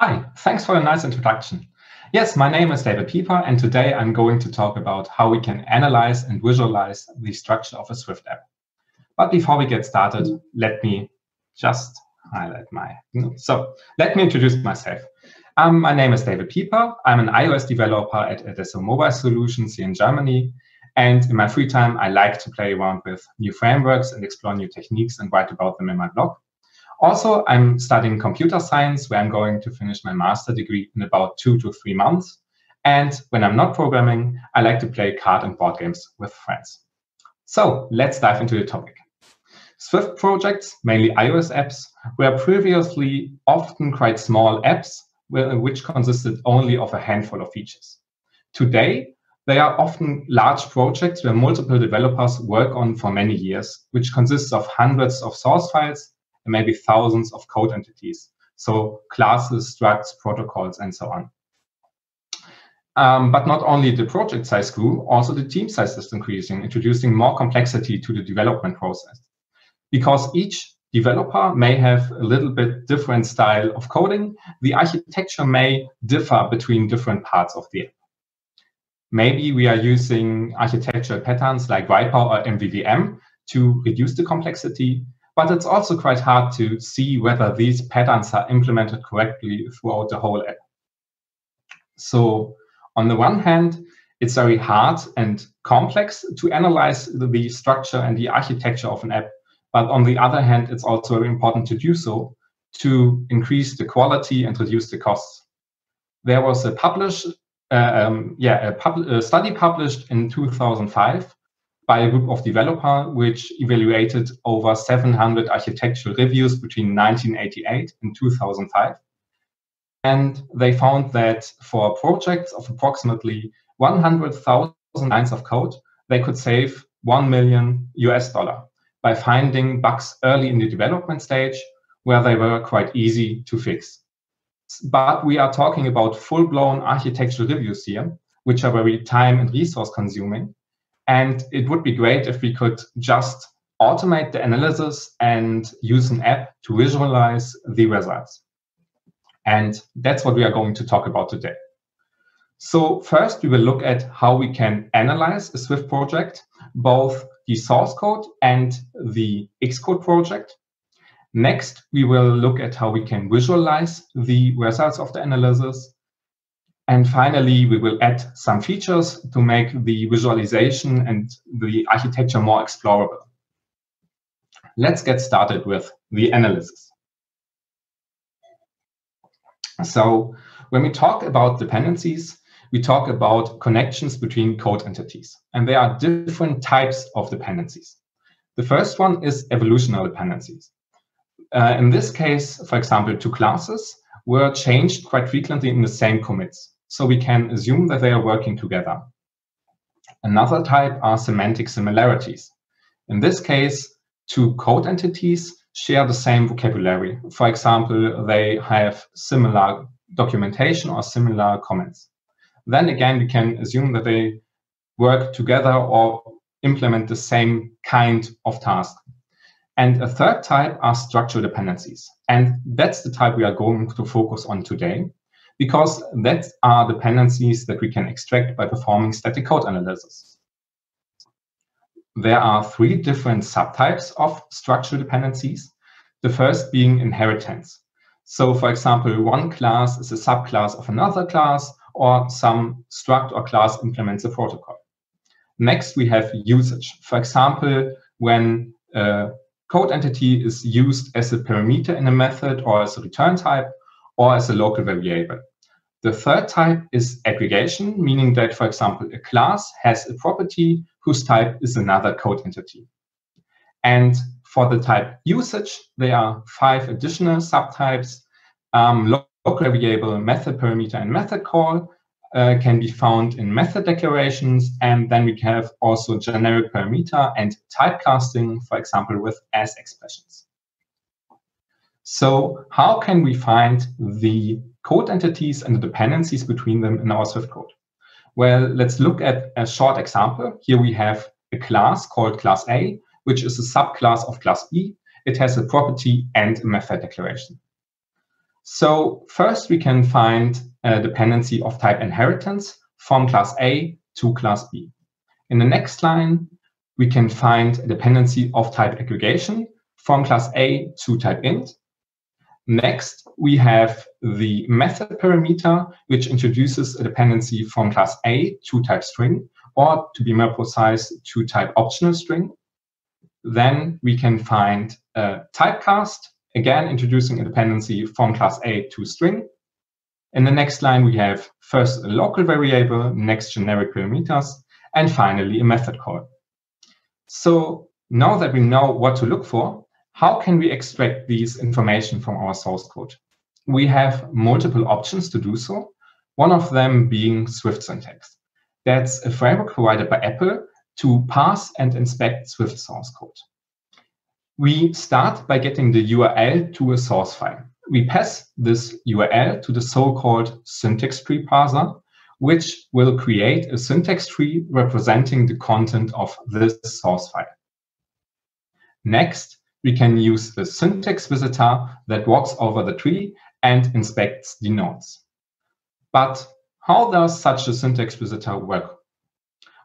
Hi, thanks for a nice introduction. Yes, my name is David Piper, and today I'm going to talk about how we can analyze and visualize the structure of a Swift app. But before we get started, let me just highlight my. So let me introduce myself. Um, my name is David Piper. I'm an iOS developer at Adesso Mobile Solutions here in Germany. And in my free time, I like to play around with new frameworks and explore new techniques and write about them in my blog. Also, I'm studying computer science, where I'm going to finish my master degree in about two to three months. And when I'm not programming, I like to play card and board games with friends. So let's dive into the topic. Swift projects, mainly iOS apps, were previously often quite small apps, which consisted only of a handful of features. Today, they are often large projects where multiple developers work on for many years, which consists of hundreds of source files and maybe thousands of code entities. So classes, structs, protocols, and so on. Um, but not only the project size grew, also the team size is increasing, introducing more complexity to the development process. Because each developer may have a little bit different style of coding, the architecture may differ between different parts of the app. Maybe we are using architectural patterns like Viper or MVVM to reduce the complexity, but it's also quite hard to see whether these patterns are implemented correctly throughout the whole app. So on the one hand, it's very hard and complex to analyze the structure and the architecture of an app. But on the other hand, it's also very important to do so to increase the quality and reduce the costs. There was a published, uh, um, yeah, a, pub a study published in 2005 by a group of developers which evaluated over 700 architectural reviews between 1988 and 2005. And they found that for projects of approximately 100,000 lines of code, they could save 1 million US dollar by finding bugs early in the development stage where they were quite easy to fix. But we are talking about full blown architectural reviews here, which are very time and resource consuming. And it would be great if we could just automate the analysis and use an app to visualize the results. And that's what we are going to talk about today. So first, we will look at how we can analyze a Swift project, both the source code and the Xcode project. Next, we will look at how we can visualize the results of the analysis. And finally, we will add some features to make the visualization and the architecture more explorable. Let's get started with the analysis. So when we talk about dependencies, we talk about connections between code entities. And there are different types of dependencies. The first one is evolutional dependencies. Uh, in this case, for example, two classes were changed quite frequently in the same commits so we can assume that they are working together. Another type are semantic similarities. In this case, two code entities share the same vocabulary. For example, they have similar documentation or similar comments. Then again, we can assume that they work together or implement the same kind of task. And a third type are structural dependencies. And that's the type we are going to focus on today because that are dependencies that we can extract by performing static code analysis. There are three different subtypes of structural dependencies. The first being inheritance. So for example, one class is a subclass of another class, or some struct or class implements a protocol. Next, we have usage. For example, when a code entity is used as a parameter in a method or as a return type, or as a local variable. The third type is aggregation, meaning that, for example, a class has a property whose type is another code entity. And for the type usage, there are five additional subtypes. Um, local variable, method parameter, and method call uh, can be found in method declarations. And then we have also generic parameter and typecasting, for example, with as expressions. So how can we find the code entities and the dependencies between them in our Swift code? Well, let's look at a short example. Here we have a class called class A, which is a subclass of class B. It has a property and a method declaration. So first we can find a dependency of type inheritance from class A to class B. In the next line, we can find a dependency of type aggregation from class A to type int. Next, we have the method parameter, which introduces a dependency from class A to type string, or to be more precise, to type optional string. Then we can find a typecast, again introducing a dependency from class A to string. In the next line, we have first a local variable, next generic parameters, and finally a method call. So now that we know what to look for, how can we extract these information from our source code? We have multiple options to do so, one of them being SwiftSyntax. That's a framework provided by Apple to parse and inspect Swift source code. We start by getting the URL to a source file. We pass this URL to the so-called syntax tree parser, which will create a syntax tree representing the content of this source file. Next, we can use the syntax visitor that walks over the tree and inspects the nodes. But how does such a syntax visitor work?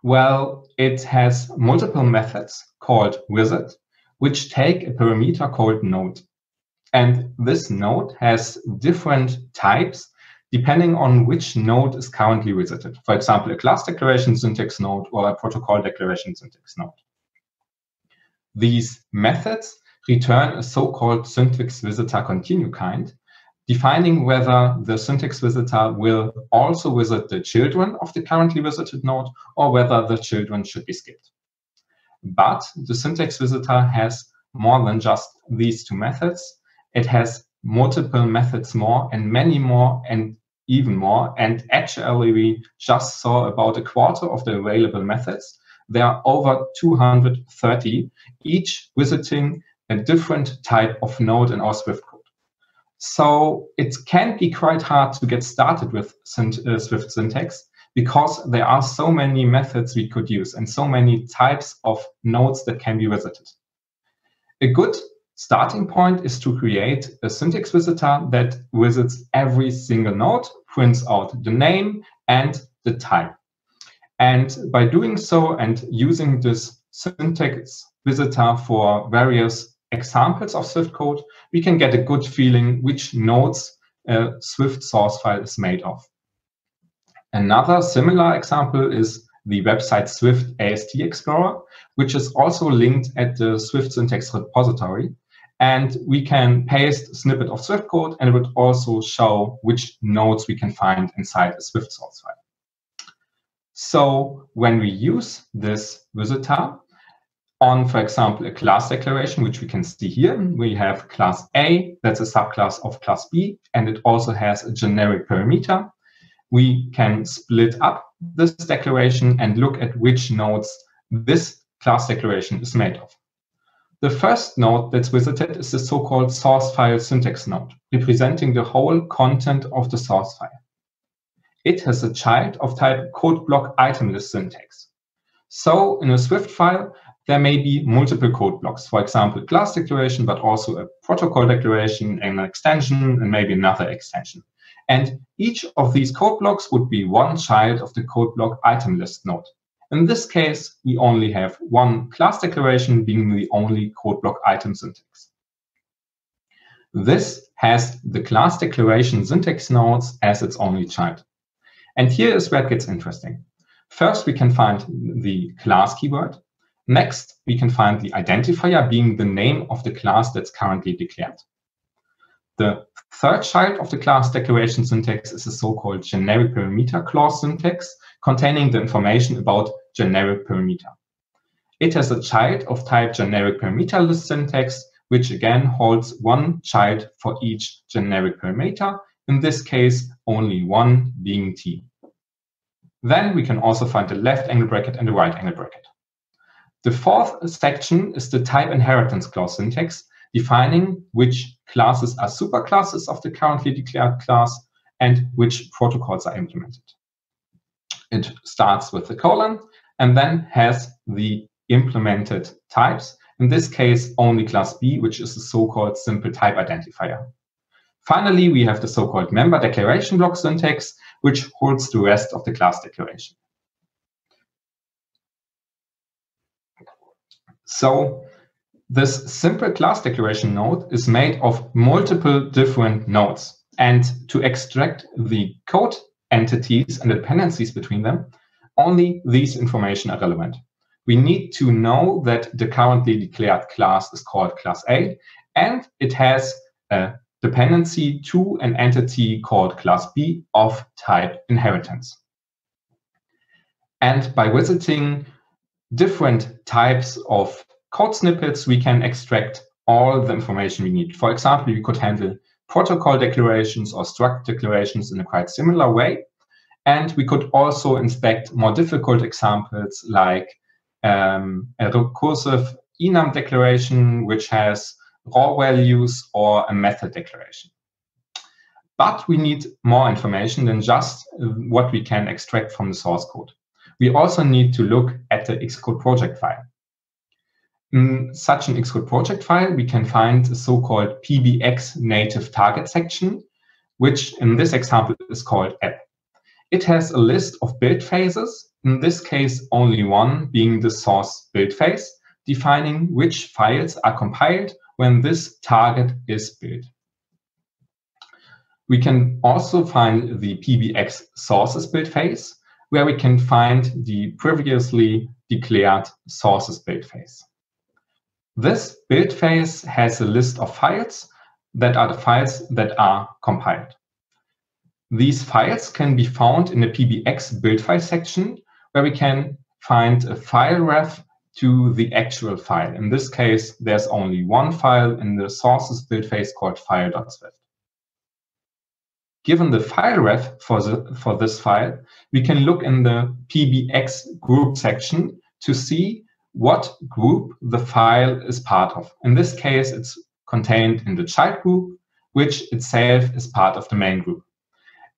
Well, it has multiple methods called visit which take a parameter called node. And this node has different types depending on which node is currently visited. For example, a class declaration syntax node or a protocol declaration syntax node. These methods return a so-called syntax visitor continue kind, defining whether the syntax visitor will also visit the children of the currently visited node or whether the children should be skipped. But the syntax visitor has more than just these two methods. It has multiple methods more and many more and even more. And actually, we just saw about a quarter of the available methods. There are over 230, each visiting a different type of node in our Swift code. So it can be quite hard to get started with uh, SwiftSyntax because there are so many methods we could use and so many types of nodes that can be visited. A good starting point is to create a syntax visitor that visits every single node, prints out the name and the type. And by doing so and using this syntax visitor for various examples of Swift code, we can get a good feeling which nodes a Swift source file is made of. Another similar example is the website Swift AST Explorer, which is also linked at the SwiftSyntax repository. And we can paste a snippet of Swift code, and it would also show which nodes we can find inside a Swift source file. So when we use this visitor on, for example, a class declaration, which we can see here, we have class A, that's a subclass of class B, and it also has a generic parameter we can split up this declaration and look at which nodes this class declaration is made of. The first node that's visited is the so-called source file syntax node, representing the whole content of the source file. It has a child of type code block item list syntax. So in a Swift file, there may be multiple code blocks, for example, class declaration, but also a protocol declaration, an extension, and maybe another extension. And each of these code blocks would be one child of the code block item list node. In this case, we only have one class declaration being the only code block item syntax. This has the class declaration syntax nodes as its only child. And here is where it gets interesting. First, we can find the class keyword. Next, we can find the identifier being the name of the class that's currently declared. The third child of the class declaration syntax is a so-called generic parameter clause syntax containing the information about generic parameter. It has a child of type generic parameter list syntax, which again holds one child for each generic parameter, in this case, only one being t. Then we can also find the left angle bracket and the right angle bracket. The fourth section is the type inheritance clause syntax, defining which classes are superclasses of the currently declared class and which protocols are implemented. It starts with the colon and then has the implemented types. In this case, only class B, which is the so-called simple type identifier. Finally, we have the so-called member declaration block syntax, which holds the rest of the class declaration. So this simple class declaration node is made of multiple different nodes. And to extract the code entities and dependencies between them, only these information are relevant. We need to know that the currently declared class is called class A, and it has a dependency to an entity called class B of type inheritance. And by visiting different types of code snippets, we can extract all the information we need. For example, we could handle protocol declarations or struct declarations in a quite similar way. And we could also inspect more difficult examples like um, a recursive enum declaration, which has raw values or a method declaration. But we need more information than just uh, what we can extract from the source code. We also need to look at the Xcode project file. In such an Xcode project file, we can find a so-called PBX native target section, which in this example is called app. It has a list of build phases, in this case only one being the source build phase, defining which files are compiled when this target is built. We can also find the PBX sources build phase, where we can find the previously declared sources build phase. This build phase has a list of files that are the files that are compiled. These files can be found in the PBX build file section, where we can find a file ref to the actual file. In this case, there's only one file in the sources build phase called file.swift. Given the file ref for, the, for this file, we can look in the PBX group section to see what group the file is part of. In this case, it's contained in the child group, which itself is part of the main group.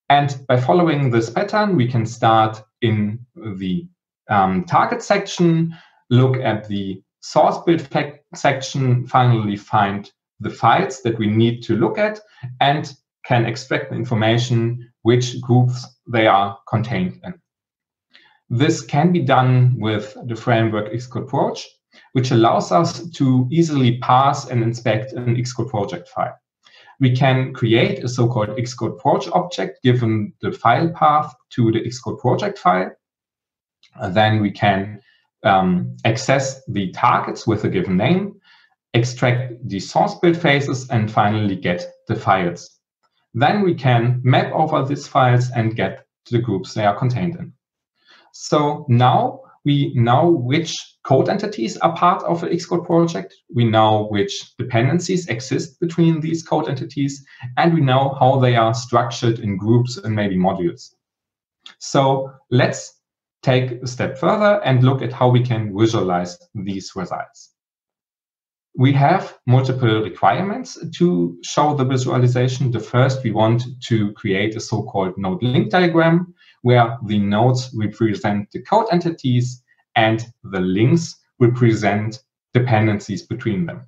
And by following this pattern, we can start in the um, target section look at the source build section, finally find the files that we need to look at, and can extract the information which groups they are contained in. This can be done with the framework XcodeProj, which allows us to easily parse and inspect an Xcode project file. We can create a so-called XcodeProj object given the file path to the Xcode project file. And then we can um, access the targets with a given name, extract the source build phases, and finally get the files. Then we can map over these files and get to the groups they are contained in. So now we know which code entities are part of the Xcode project. We know which dependencies exist between these code entities, and we know how they are structured in groups and maybe modules. So let's take a step further and look at how we can visualize these results. We have multiple requirements to show the visualization. The first, we want to create a so-called node link diagram where the nodes represent the code entities and the links represent dependencies between them.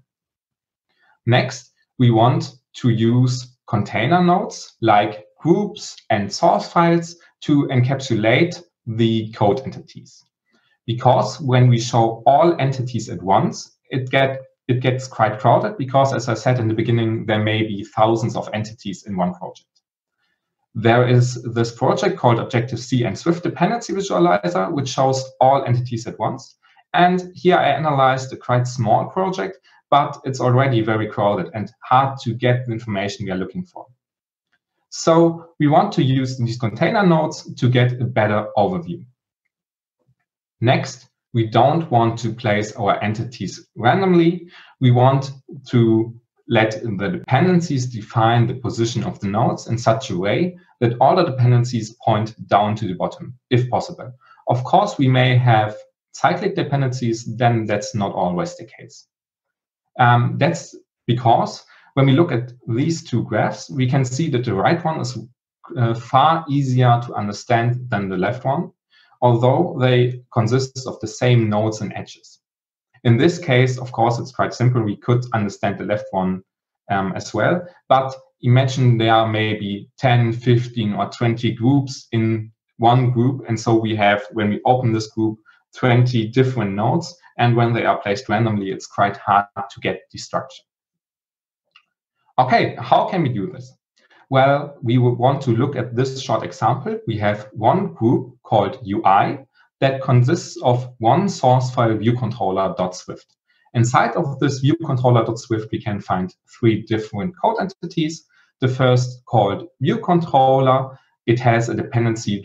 Next, we want to use container nodes like groups and source files to encapsulate the code entities. Because when we show all entities at once, it get it gets quite crowded because, as I said in the beginning, there may be thousands of entities in one project. There is this project called Objective-C and Swift Dependency Visualizer, which shows all entities at once. And here I analyzed a quite small project, but it's already very crowded and hard to get the information we are looking for. So we want to use these container nodes to get a better overview. Next, we don't want to place our entities randomly. We want to let the dependencies define the position of the nodes in such a way that all the dependencies point down to the bottom, if possible. Of course, we may have cyclic dependencies, then that's not always the case. Um, that's because when we look at these two graphs, we can see that the right one is uh, far easier to understand than the left one, although they consist of the same nodes and edges. In this case, of course, it's quite simple. We could understand the left one um, as well. But imagine there are maybe 10, 15, or 20 groups in one group. And so we have, when we open this group, 20 different nodes. And when they are placed randomly, it's quite hard to get the structure. Okay, how can we do this? Well, we would want to look at this short example. We have one group called UI that consists of one source file viewcontroller.swift. Inside of this viewcontroller.swift, we can find three different code entities. The first called viewcontroller, it has a dependency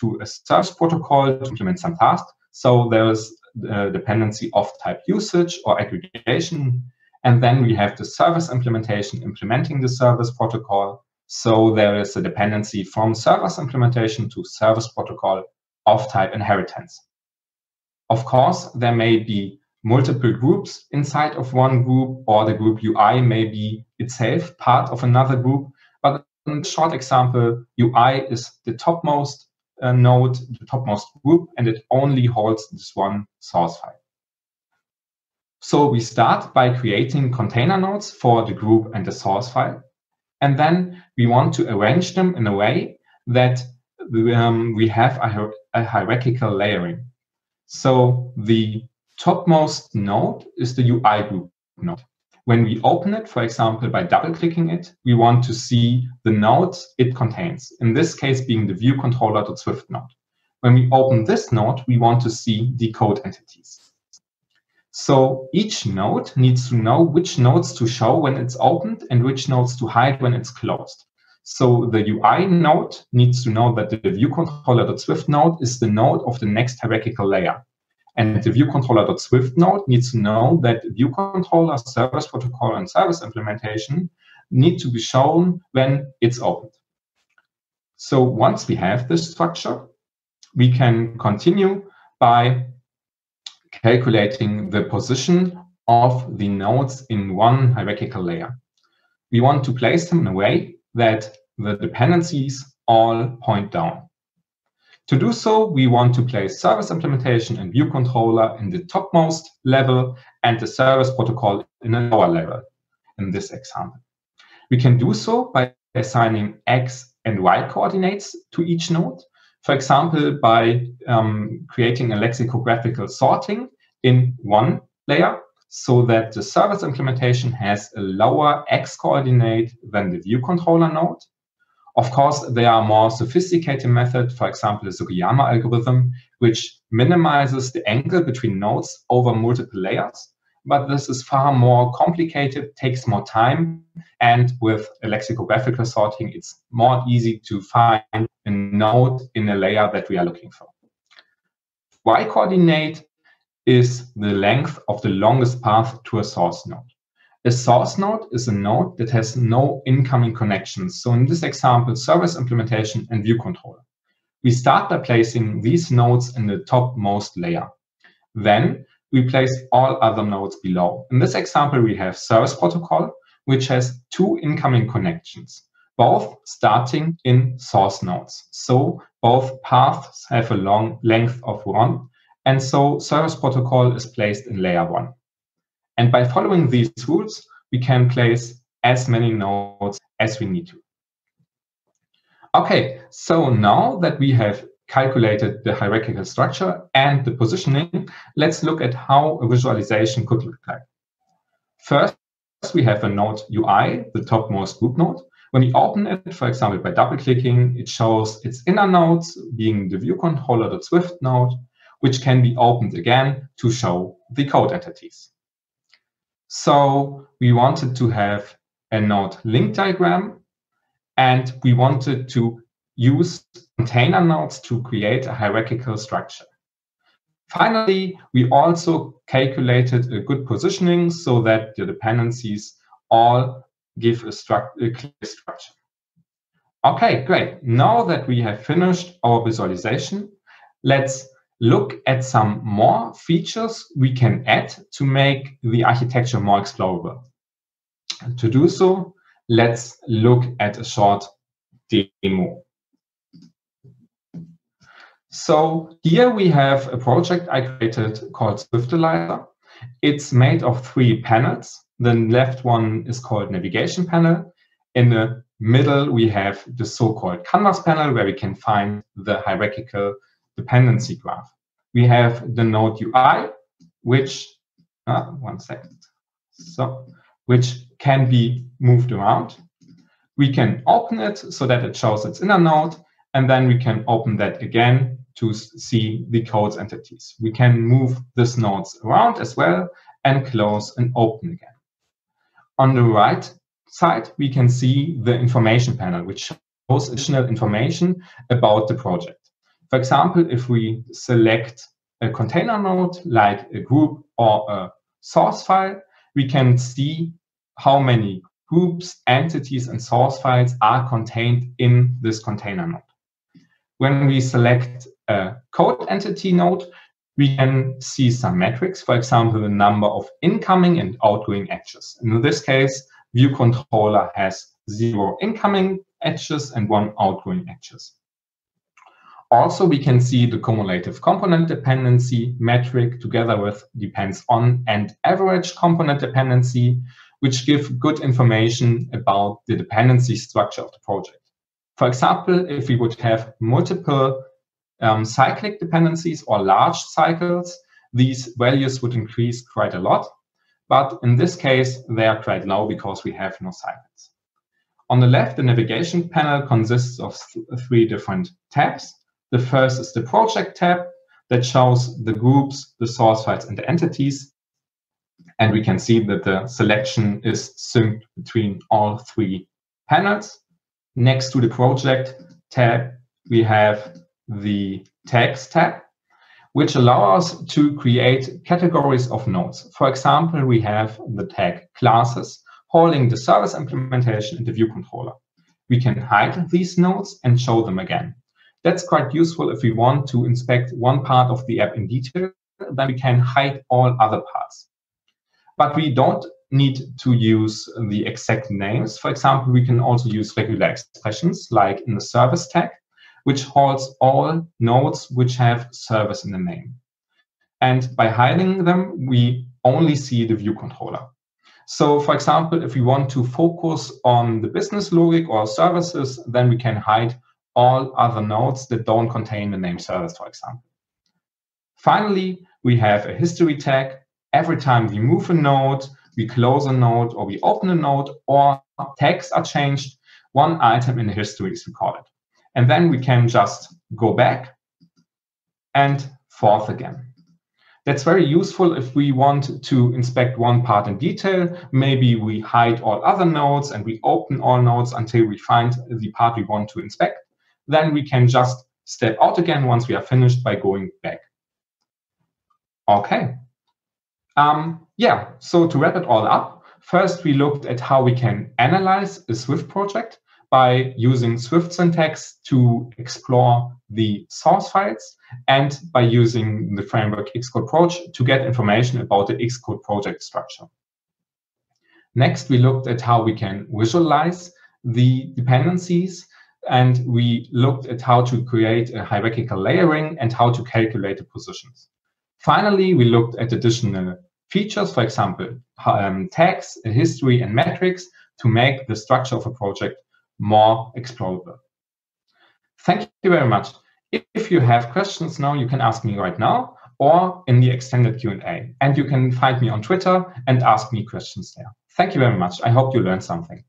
to, a service protocol to implement some tasks. So there is a dependency of type usage or aggregation. And then we have the service implementation implementing the service protocol. So there is a dependency from service implementation to service protocol of type inheritance. Of course, there may be multiple groups inside of one group, or the group UI may be itself part of another group. But in short example, UI is the topmost uh, node, the topmost group, and it only holds this one source file. So we start by creating container nodes for the group and the source file. And then we want to arrange them in a way that um, we have a, a hierarchical layering. So the topmost node is the UI group node. When we open it, for example, by double clicking it, we want to see the nodes it contains, in this case being the view controller.swift node. When we open this node, we want to see the code entities. So each node needs to know which nodes to show when it's opened and which nodes to hide when it's closed. So the UI node needs to know that the view controller.swift node is the node of the next hierarchical layer. And the view controller.swift node needs to know that view controller, service protocol, and service implementation need to be shown when it's opened. So once we have this structure, we can continue by calculating the position of the nodes in one hierarchical layer. We want to place them in a way that the dependencies all point down. To do so, we want to place service implementation and view controller in the topmost level and the service protocol in a lower level in this example. We can do so by assigning x and y coordinates to each node for example, by um, creating a lexicographical sorting in one layer so that the service implementation has a lower x coordinate than the view controller node. Of course, there are more sophisticated methods, for example, the Sugiyama algorithm, which minimizes the angle between nodes over multiple layers. But this is far more complicated, takes more time, and with lexicographical sorting, it's more easy to find a node in a layer that we are looking for. Y coordinate is the length of the longest path to a source node. A source node is a node that has no incoming connections. So in this example, service implementation and view controller. We start by placing these nodes in the topmost layer. Then we place all other nodes below. In this example, we have service protocol, which has two incoming connections both starting in source nodes. So both paths have a long length of one, and so service protocol is placed in layer one. And by following these rules, we can place as many nodes as we need to. Okay, so now that we have calculated the hierarchical structure and the positioning, let's look at how a visualization could look like. First, we have a node UI, the topmost group node. When we open it, for example, by double clicking, it shows its inner nodes being the view controller.swift node, which can be opened again to show the code entities. So we wanted to have a node link diagram, and we wanted to use container nodes to create a hierarchical structure. Finally, we also calculated a good positioning so that the dependencies all give a, a clear structure. Okay, great. Now that we have finished our visualization, let's look at some more features we can add to make the architecture more explorable. To do so, let's look at a short demo. So here we have a project I created called Swiftalizer. It's made of three panels The left one is called navigation panel. In the middle, we have the so-called canvas panel where we can find the hierarchical dependency graph. We have the node UI, which, uh, one second, so, which can be moved around. We can open it so that it shows its inner node, and then we can open that again to see the codes entities. We can move these nodes around as well and close and open again. On the right side, we can see the information panel, which shows additional information about the project. For example, if we select a container node like a group or a source file, we can see how many groups, entities, and source files are contained in this container node. When we select a code entity node, we can see some metrics, for example, the number of incoming and outgoing edges. In this case, view controller has zero incoming edges and one outgoing edges. Also, we can see the cumulative component dependency metric together with depends on and average component dependency, which give good information about the dependency structure of the project. For example, if we would have multiple um, cyclic dependencies or large cycles, these values would increase quite a lot. But in this case, they are quite low because we have no cycles. On the left, the navigation panel consists of th three different tabs. The first is the project tab that shows the groups, the source files, and the entities. And we can see that the selection is synced between all three panels. Next to the project tab, we have the tags tab, which allow us to create categories of nodes. For example, we have the tag classes holding the service implementation and the view controller. We can hide these nodes and show them again. That's quite useful if we want to inspect one part of the app in detail, then we can hide all other parts. But we don't need to use the exact names. For example, we can also use regular expressions like in the service tag which holds all nodes which have service in the name. And by hiding them, we only see the view controller. So for example, if we want to focus on the business logic or services, then we can hide all other nodes that don't contain the name service, for example. Finally, we have a history tag. Every time we move a node, we close a node, or we open a node, or tags are changed, one item in the history is recorded. And then we can just go back and forth again. That's very useful if we want to inspect one part in detail. Maybe we hide all other nodes and we open all nodes until we find the part we want to inspect. Then we can just step out again once we are finished by going back. Okay. Um, yeah, so to wrap it all up, first we looked at how we can analyze a Swift project by using SwiftSyntax to explore the source files and by using the framework XcodeProj to get information about the Xcode project structure. Next, we looked at how we can visualize the dependencies and we looked at how to create a hierarchical layering and how to calculate the positions. Finally, we looked at additional features, for example, um, tags, history, and metrics to make the structure of a project more explorable. Thank you very much. If you have questions now, you can ask me right now or in the extended Q&A. And you can find me on Twitter and ask me questions there. Thank you very much. I hope you learned something.